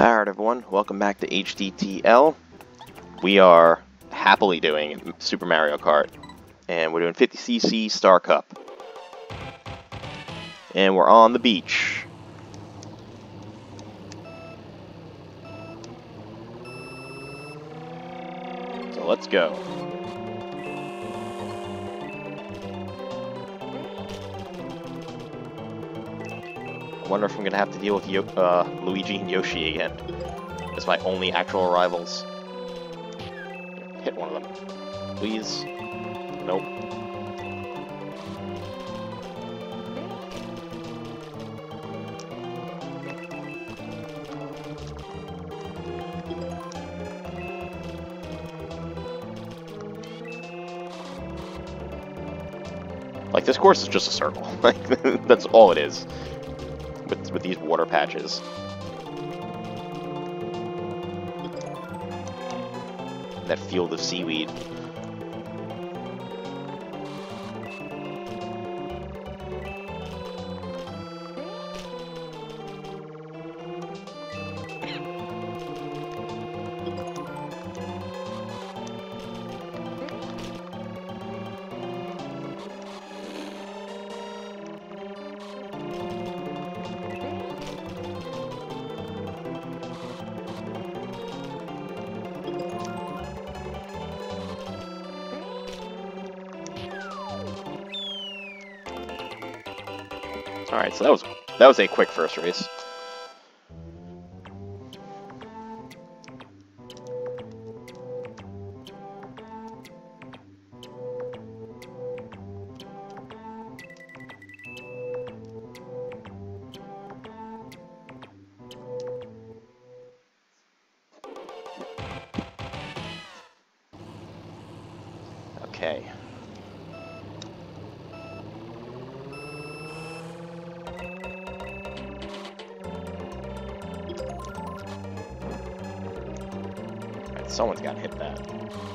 Alright everyone, welcome back to HDTL. We are happily doing Super Mario Kart. And we're doing 50cc Star Cup. And we're on the beach. So let's go. I wonder if I'm gonna have to deal with Yo uh, Luigi and Yoshi again. As my only actual rivals. Hit one of them. Please. Nope. Like, this course is just a circle. Like, that's all it is with, these water patches. That field of seaweed. Alright, so that was that was a quick first race. Someone's got to hit that.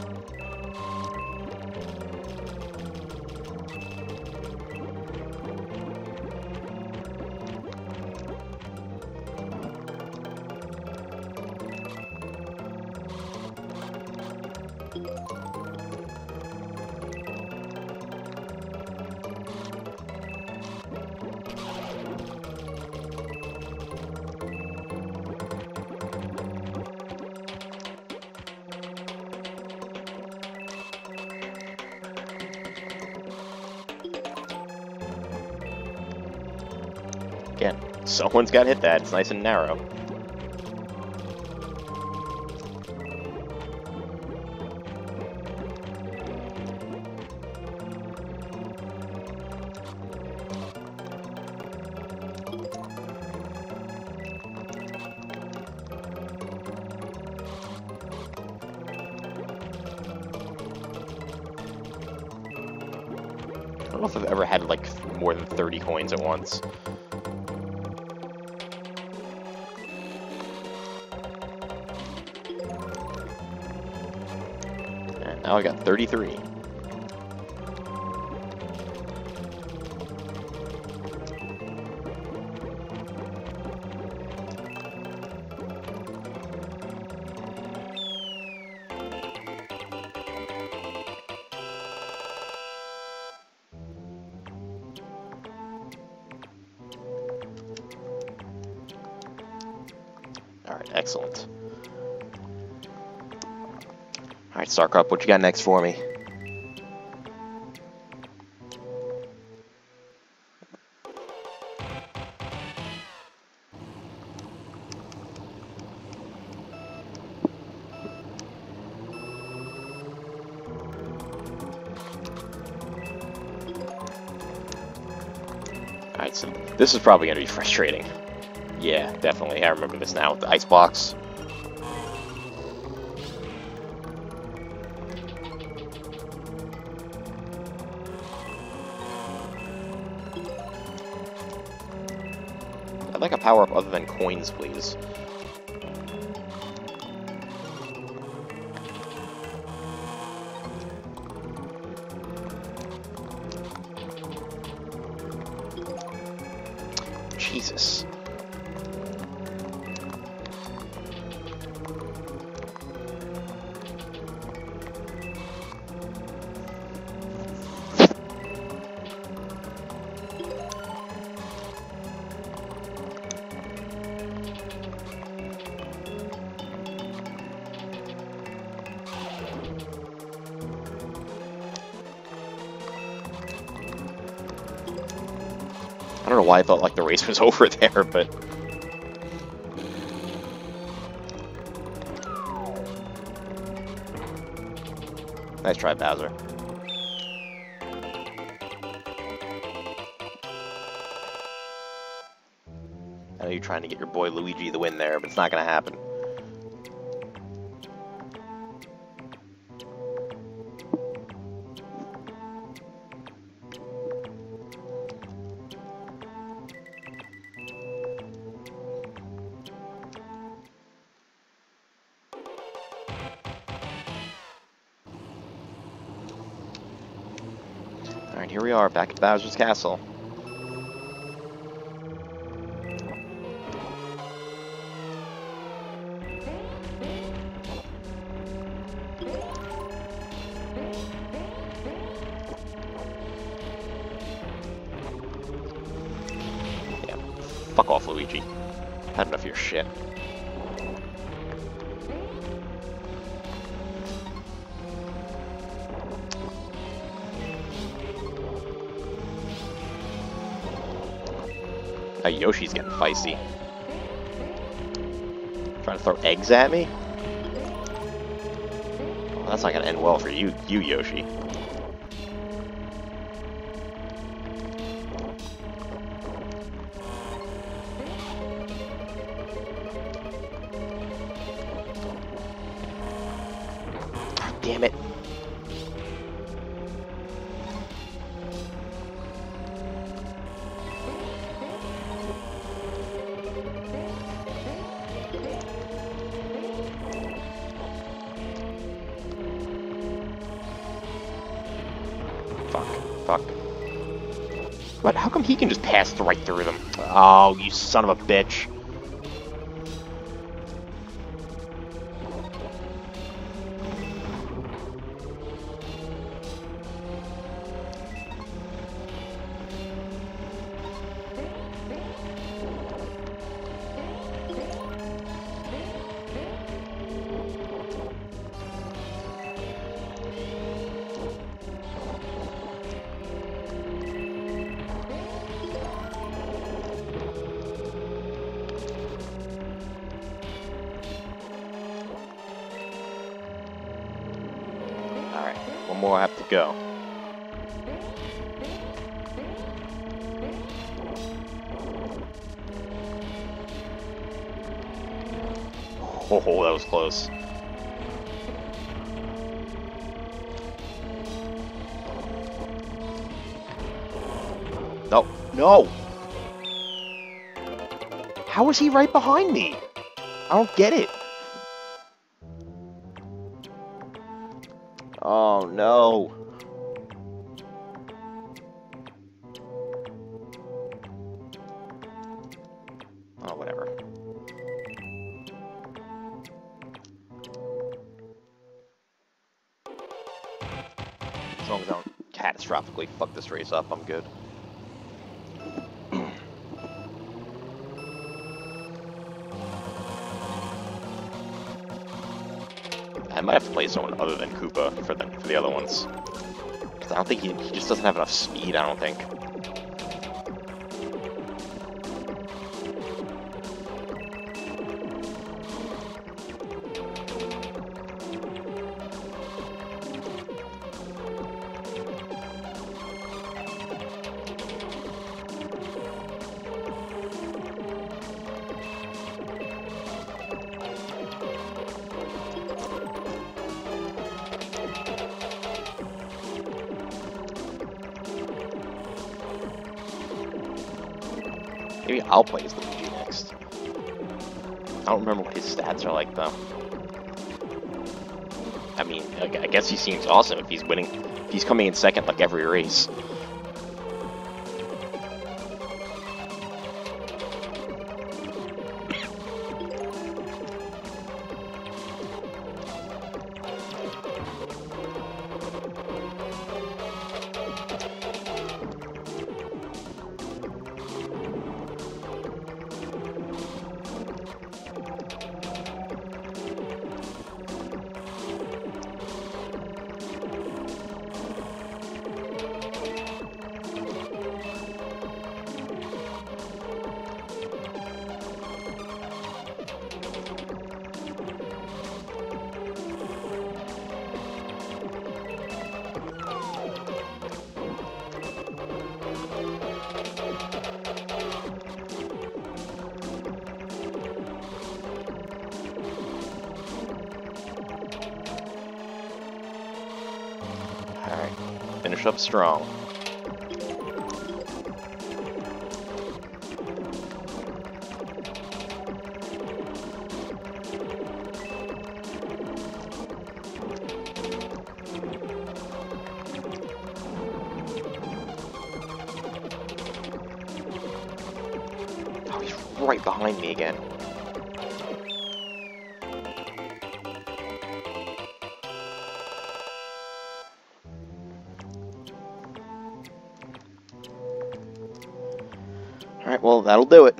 Again, someone's got hit that. It's nice and narrow. I don't know if I've ever had like more than 30 coins at once. And now I got 33. Alright, excellent. Alright, Star Cup, what you got next for me? Alright, so this is probably going to be frustrating. Yeah, definitely. I remember this now with the icebox. A power-up other than coins, please. Why I felt like the race was over there, but... Nice try, Bowser. I know you're trying to get your boy Luigi the win there, but it's not going to happen. Alright, here we are, back at Bowser's Castle. Yeah, fuck off, Luigi. Had enough of your shit. Yoshi's getting feisty. Trying to throw eggs at me? Well, that's not gonna end well for you, you Yoshi. Fuck. Fuck. But how come he can just pass right through them? Oh, you son of a bitch. More I have to go. Oh, that was close. No, no! How is he right behind me? I don't get it. No. Oh, whatever. As long as I don't catastrophically fuck this race up, I'm good. Might have to play someone other than Koopa for the for the other ones. 'Cause I don't think he, he just doesn't have enough speed, I don't think. Maybe I'll play as Luigi next. I don't remember what his stats are like though. I mean, I guess he seems awesome if he's winning. If he's coming in second like every race. Finish up strong. Oh, he's right behind me again. Well, that'll do it.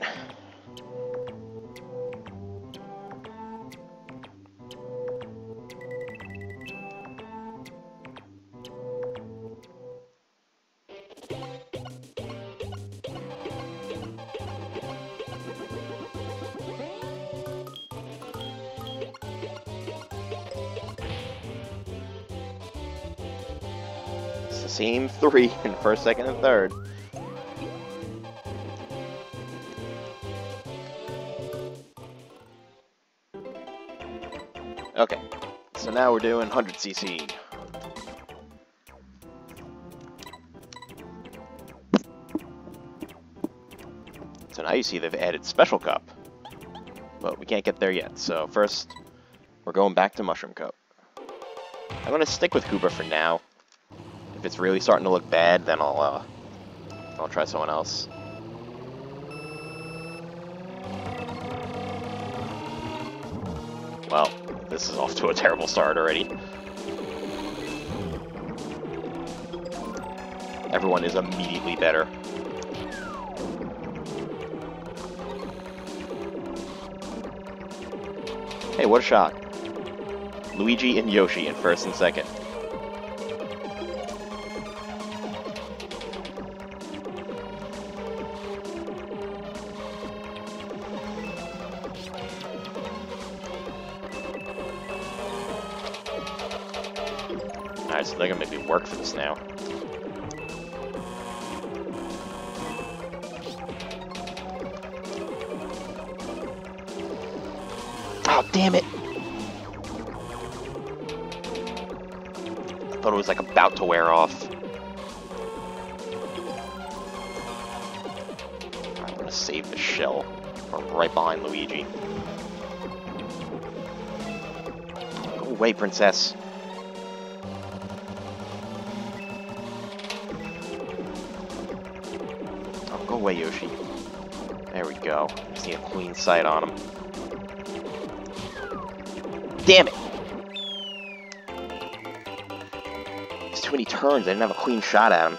Same three in first, second, and third. Now we're doing 100cc. So now you see they've added Special Cup. But we can't get there yet, so first, we're going back to Mushroom Cup. I'm gonna stick with Koopa for now. If it's really starting to look bad, then I'll, uh, I'll try someone else. Well, this is off to a terrible start already. Everyone is immediately better. Hey, what a shot. Luigi and Yoshi in first and second. Oh, damn it! I thought it was like about to wear off. I'm gonna save the shell. Or right behind Luigi. Go away, princess. Oh, go away, Yoshi. There we go. Just need a clean sight on him. Damn it! It's too many turns. I didn't have a clean shot at him.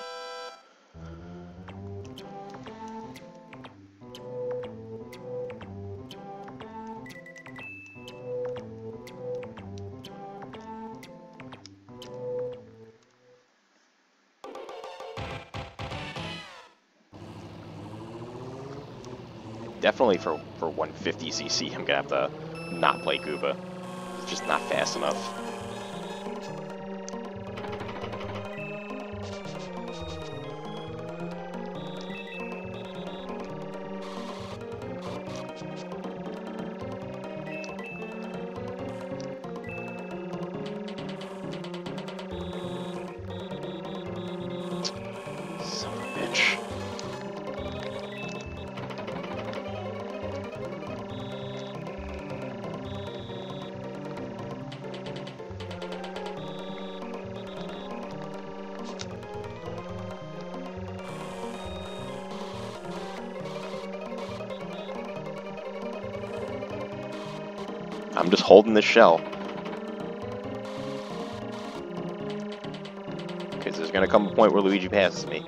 Definitely for, for 150cc, I'm gonna have to not play Koopa. Just not fast enough. I'm just holding the shell. Because there's gonna come a point where Luigi passes me.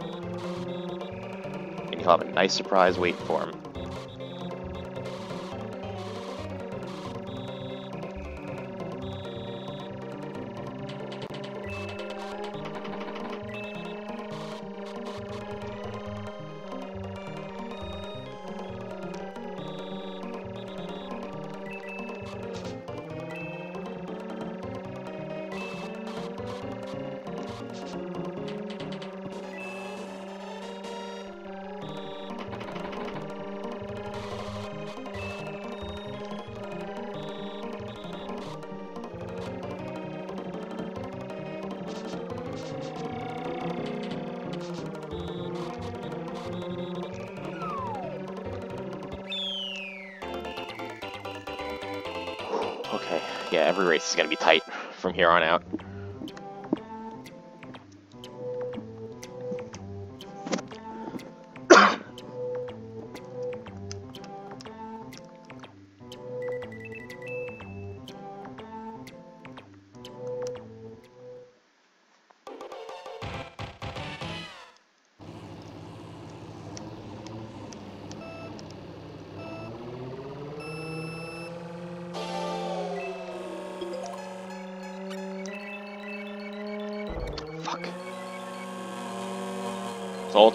And you'll have a nice surprise waiting for him. Yeah, every race is gonna be tight from here on out.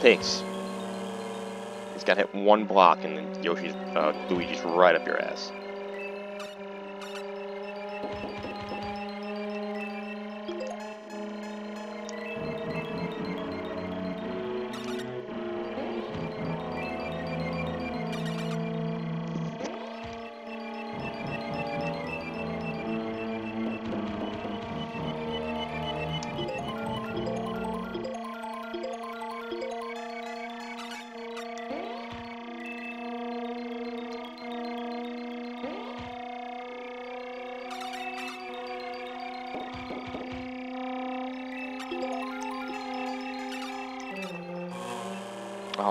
Takes. He's got hit one block and then Yoshi's, uh, Luigi's right up your ass.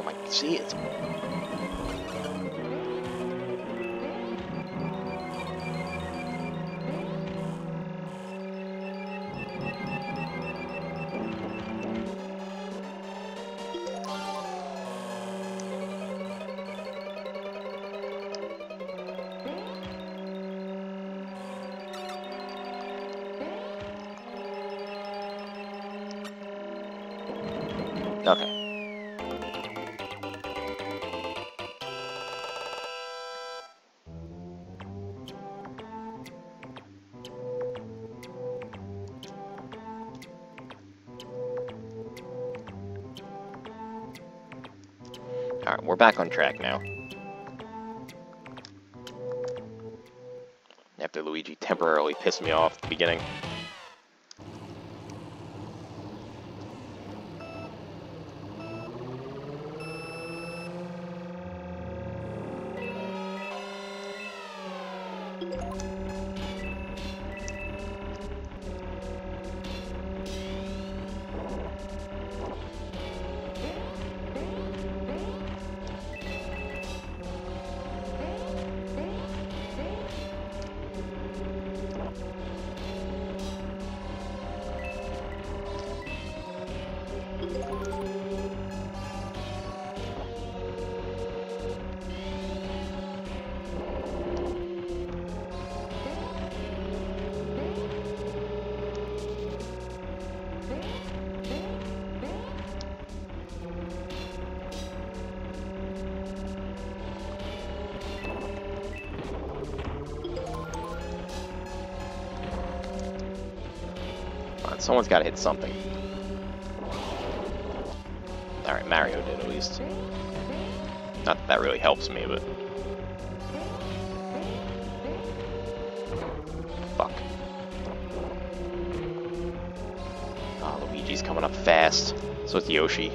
Oh my, see it's Okay. We're back on track now. After Luigi temporarily pissed me off at the beginning. Someone's gotta hit something. Alright, Mario did at least. Not that that really helps me, but... Fuck. Oh, Luigi's coming up fast. So it's Yoshi.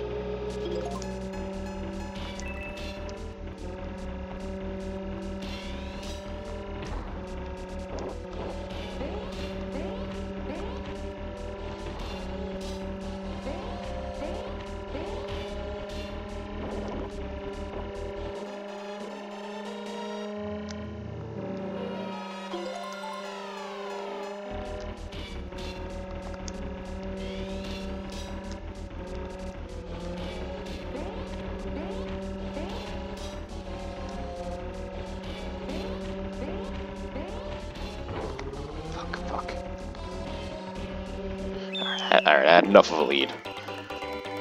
Alright, I had enough of a lead.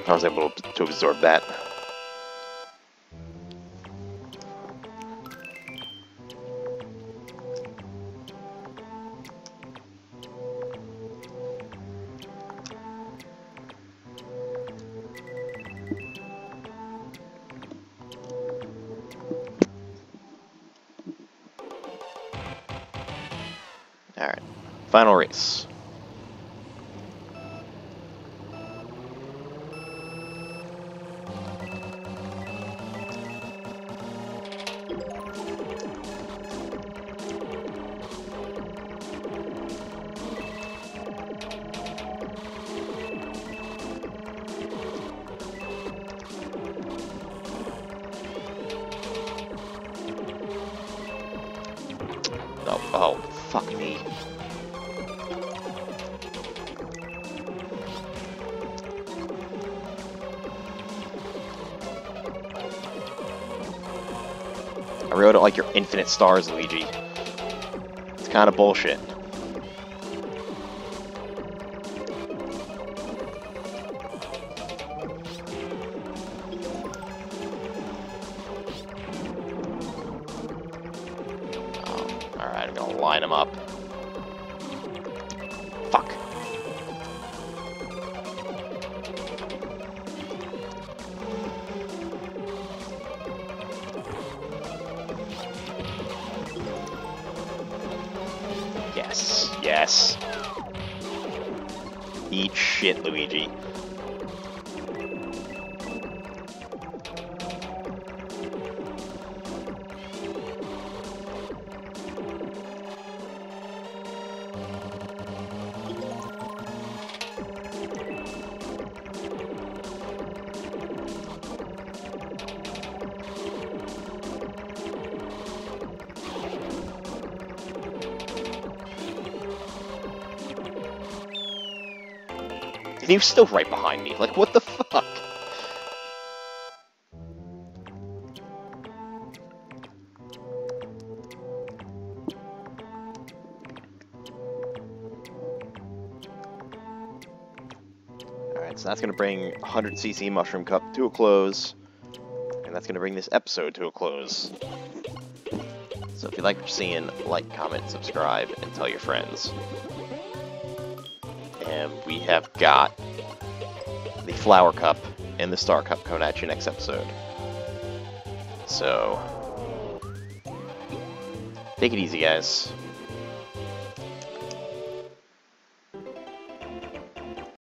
I was able to, to absorb that. Alright, final race. No. Oh, fuck me. I really don't like your infinite stars, Luigi. It's kind of bullshit. Yes. Eat shit, Luigi. He was still right behind me. Like, what the fuck? Alright, so that's going to bring 100cc Mushroom Cup to a close. And that's going to bring this episode to a close. So if you like what you're seeing, like, comment, subscribe, and tell your friends. And we have got the Flower Cup and the Star Cup coming at you next episode. So, take it easy, guys.